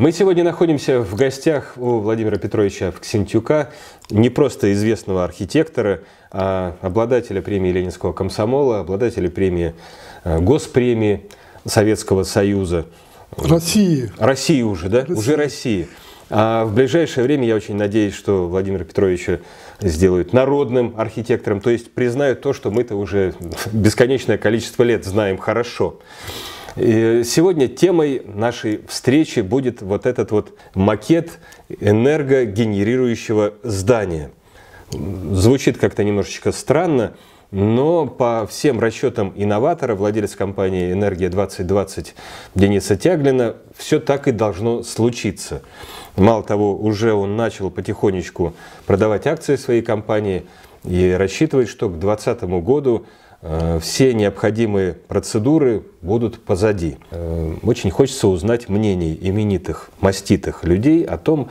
Мы сегодня находимся в гостях у Владимира Петровича Ксентюка, не просто известного архитектора, а обладателя премии Ленинского комсомола, обладателя премии э, Госпремии Советского Союза. России. России уже, да? России. Уже России. А в ближайшее время я очень надеюсь, что Владимира Петровича сделают народным архитектором, то есть признают то, что мы-то уже бесконечное количество лет знаем хорошо. И сегодня темой нашей встречи будет вот этот вот макет энергогенерирующего здания. Звучит как-то немножечко странно, но по всем расчетам инноватора, владельца компании «Энергия-2020» Дениса Тяглина, все так и должно случиться. Мало того, уже он начал потихонечку продавать акции своей компании и рассчитывает, что к 2020 году все необходимые процедуры будут позади. Э, очень хочется узнать мнение именитых, маститых людей о том,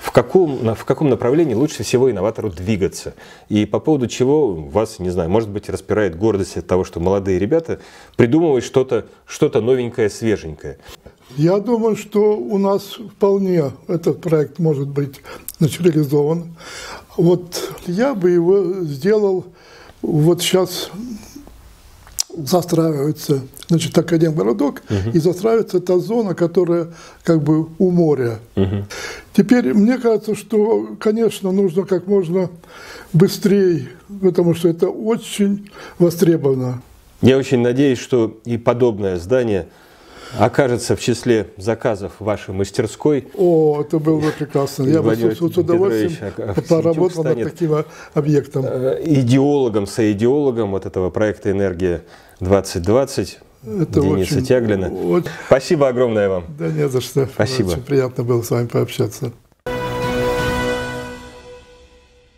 в каком, в каком направлении лучше всего инноватору двигаться. И по поводу чего вас, не знаю, может быть, распирает гордость от того, что молодые ребята придумывают что-то что новенькое, свеженькое. Я думаю, что у нас вполне этот проект может быть значит, реализован. Вот я бы его сделал, вот сейчас застраивается, значит, Академгородок, угу. и застраивается та зона, которая как бы у моря. Угу. Теперь мне кажется, что, конечно, нужно как можно быстрее, потому что это очень востребовано. Я очень надеюсь, что и подобное здание – окажется в числе заказов вашей мастерской. О, это было бы прекрасно. Я бы с, с удовольствием поработал над таким объектом. Э, идеологом, соидеологом вот этого проекта «Энергия 2020» это Дениса очень, Тяглина. Очень... Спасибо огромное вам. Да не за что. Спасибо. Очень приятно было с вами пообщаться.